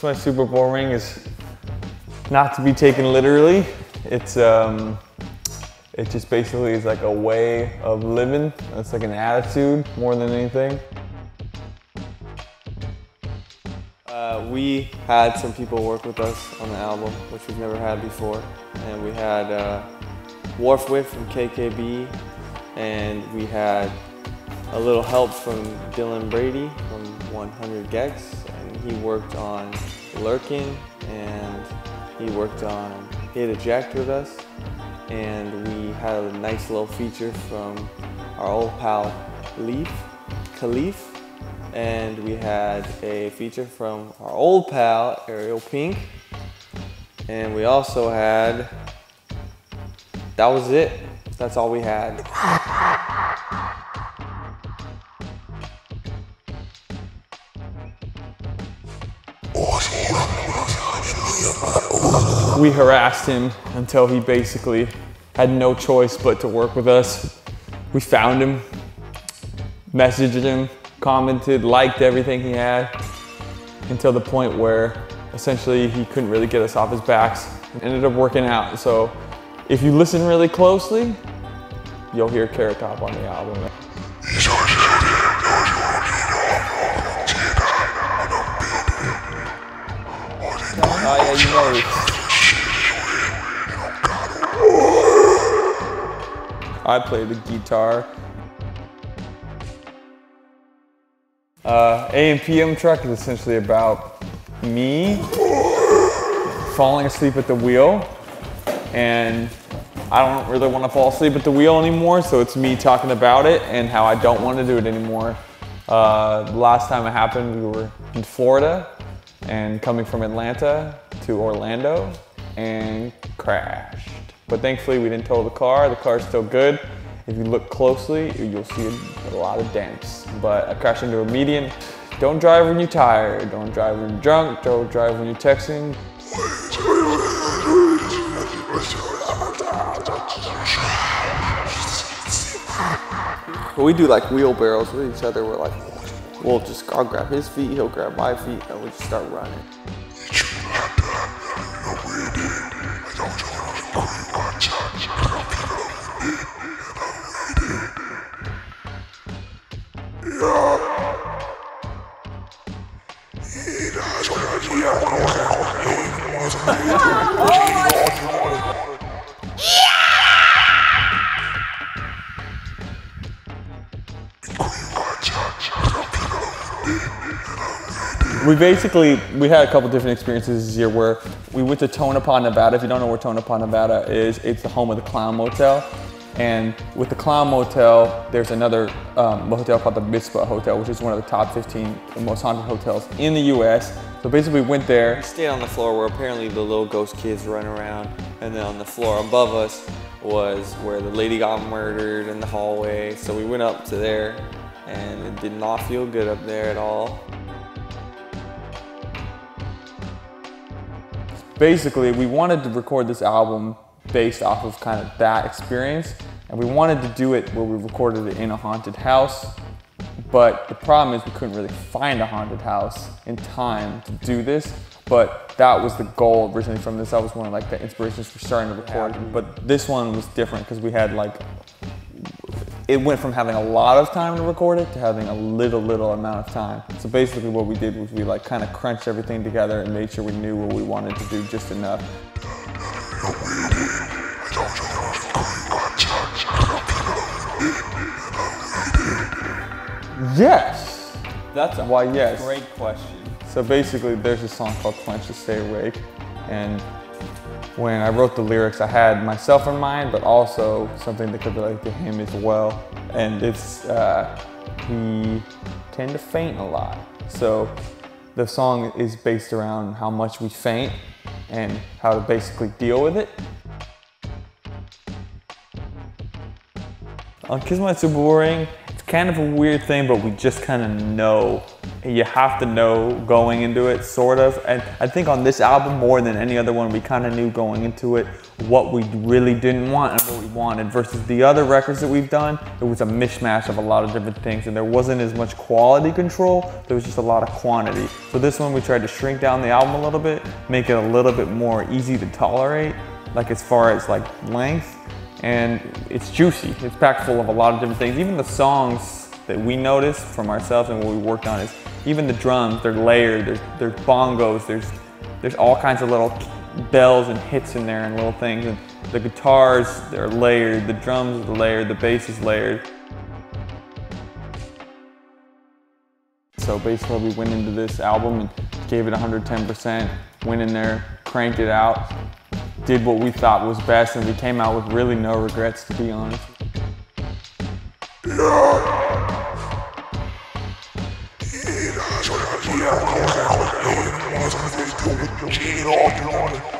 My Super Bowl ring is not to be taken literally. It's um, it just basically is like a way of living. It's like an attitude more than anything. Uh, we had some people work with us on the album, which we've never had before. And we had uh, Wharf from KKB, and we had a little help from Dylan Brady from 100 gecs, and he worked on Lurking, and he worked on Hit Eject with us, and we had a nice little feature from our old pal Leaf, Khalif, and we had a feature from our old pal Ariel Pink, and we also had, that was it, that's all we had. We harassed him until he basically had no choice but to work with us. We found him, messaged him, commented, liked everything he had, until the point where essentially he couldn't really get us off his backs. It ended up working out. So if you listen really closely, you'll hear Carrot Top on the album. Oh yeah, you know. I play the guitar. Uh, AM/PM truck is essentially about me falling asleep at the wheel and I don't really want to fall asleep at the wheel anymore, so it's me talking about it and how I don't want to do it anymore. Uh, last time it happened, we were in Florida and coming from Atlanta to Orlando and crashed. But thankfully we didn't tow the car. The car's still good. If you look closely, you'll see a lot of dents. But I crashed into a median. Don't drive when you're tired. Don't drive when you're drunk. Don't drive when you're texting. We do like wheelbarrows with each other. We're like, we'll just, I'll grab his feet, he'll grab my feet, and we'll just start running. We basically we had a couple different experiences this year where we went to Tonopah, Nevada. If you don't know where Tonopah, Nevada is, it's the home of the Clown Motel. And with the Clown Motel, there's another um, hotel called the Mizpah Hotel, which is one of the top 15 most haunted hotels in the U.S. So basically, we went there. We stayed on the floor where apparently the little ghost kids run around, and then on the floor above us was where the lady got murdered in the hallway. So we went up to there, and it did not feel good up there at all. basically we wanted to record this album based off of kind of that experience and we wanted to do it where we recorded it in a haunted house but the problem is we couldn't really find a haunted house in time to do this but that was the goal originally from this. That was one of like the inspirations for starting to record. But this one was different because we had like it went from having a lot of time to record it to having a little, little amount of time. So basically what we did was we like kind of crunched everything together and made sure we knew what we wanted to do just enough. Yes! That's why yes. Great question. So basically there's a song called Clench to Stay Awake and when I wrote the lyrics, I had myself in mind, but also something that could relate to him as well. And it's, uh, we tend to faint a lot. So the song is based around how much we faint and how to basically deal with it. On My Super Bowl Ring, kind of a weird thing, but we just kind of know you have to know going into it, sort of. And I think on this album, more than any other one, we kind of knew going into it what we really didn't want and what we wanted. Versus the other records that we've done, it was a mishmash of a lot of different things, and there wasn't as much quality control. There was just a lot of quantity. So this one, we tried to shrink down the album a little bit, make it a little bit more easy to tolerate, like as far as like length. And it's juicy. It's packed full of a lot of different things. Even the songs that we noticed from ourselves and what we worked on is even the drums, they're layered, there's, there's bongos, there's, there's all kinds of little bells and hits in there and little things. And the guitars, they're layered, the drums are layered, the bass is layered. So basically we went into this album and gave it 110%, went in there, cranked it out, did what we thought was best, and we came out with really no regrets to be honest. Yeah.